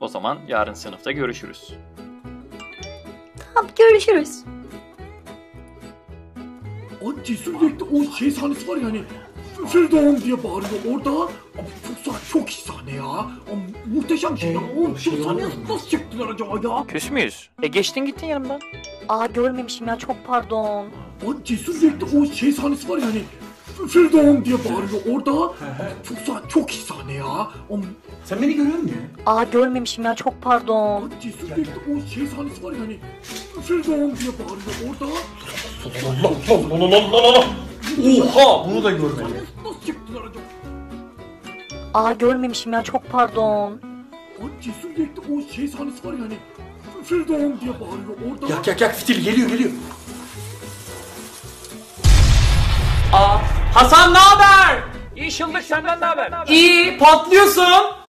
O zaman yarın sınıfta görüşürüz. Tamam görüşürüz. O cesur yürekli o şey sahnesi var ya hani Firdevs diye bağırıyor orada. Abi çok sahne, çok iyi sahne ya. Abi, muhteşem şey ya. O şu sahneyi nasıl çektiler acaba ya? Küs müyüz? E geçtin gittin yanımdan. Aa görmemişim ya çok pardon. O cesur yürekli o şey sahnesi var ya hani Firdevs diye bağırıyor orada. Çok çok iyi sahne ya. Abi, Sen beni görüyor musun? Aa görmemişim ya çok pardon. cesur yürekli o şey sahnesi var ya hani Firdevs diye bağırıyor orada. Oha bunu da görmedim. Nasıl çektiler acaba? Aa görmemişim ya çok pardon. O cesur yürekli o şey sahnesi var ya hani Firdevs diye bağırıyor orada. Yak yak yak fitil geliyor geliyor. Aa, Hasan ne haber? İyi şıllık senden ne haber? İyi patlıyorsun.